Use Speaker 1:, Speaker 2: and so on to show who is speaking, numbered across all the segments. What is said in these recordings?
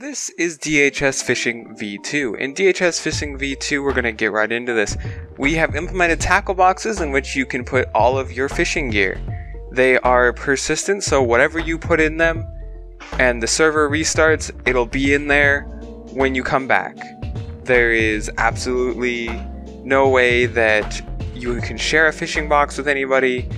Speaker 1: This is DHS Fishing V2. In DHS Fishing V2, we're going to get right into this. We have implemented tackle boxes in which you can put all of your fishing gear. They are persistent, so whatever you put in them and the server restarts, it'll be in there when you come back. There is absolutely no way that you can share a fishing box with anybody,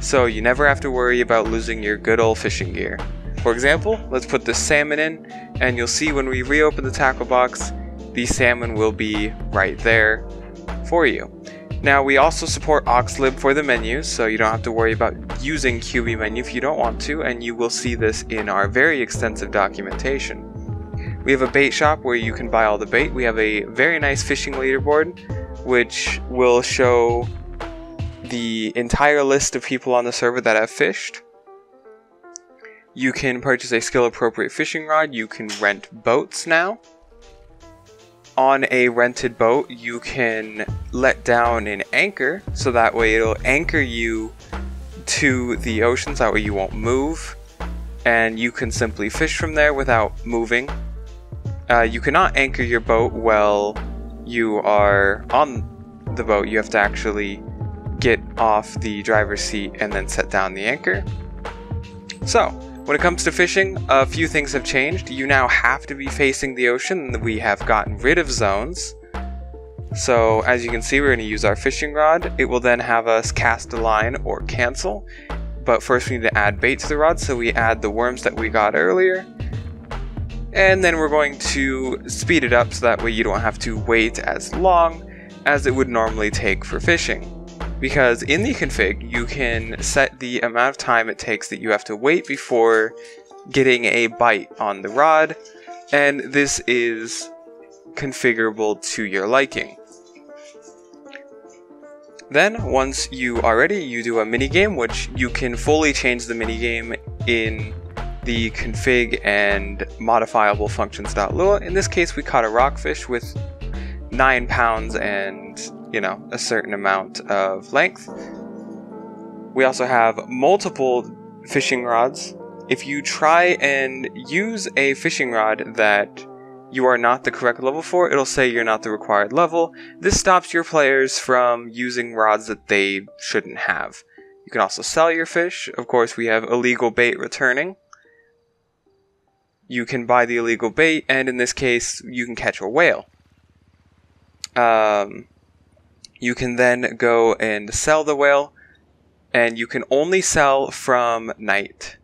Speaker 1: so you never have to worry about losing your good old fishing gear. For example, let's put the salmon in, and you'll see when we reopen the tackle box, the salmon will be right there for you. Now we also support Oxlib for the menus, so you don't have to worry about using QB menu if you don't want to, and you will see this in our very extensive documentation. We have a bait shop where you can buy all the bait. We have a very nice fishing leaderboard, which will show the entire list of people on the server that have fished. You can purchase a skill appropriate fishing rod. You can rent boats now. On a rented boat, you can let down an anchor so that way it'll anchor you to the oceans. That way you won't move and you can simply fish from there without moving. Uh, you cannot anchor your boat while you are on the boat. You have to actually get off the driver's seat and then set down the anchor. So, when it comes to fishing, a few things have changed. You now have to be facing the ocean. We have gotten rid of zones. So as you can see, we're going to use our fishing rod. It will then have us cast a line or cancel. But first we need to add bait to the rod, so we add the worms that we got earlier. And then we're going to speed it up so that way you don't have to wait as long as it would normally take for fishing because in the config you can set the amount of time it takes that you have to wait before getting a bite on the rod and this is configurable to your liking. Then once you are ready you do a minigame which you can fully change the minigame in the config and modifiable functions.lua. In this case we caught a rockfish with 9 pounds and you know, a certain amount of length. We also have multiple fishing rods. If you try and use a fishing rod that you are not the correct level for, it'll say you're not the required level. This stops your players from using rods that they shouldn't have. You can also sell your fish. Of course, we have illegal bait returning. You can buy the illegal bait, and in this case, you can catch a whale. Um, you can then go and sell the whale, and you can only sell from night.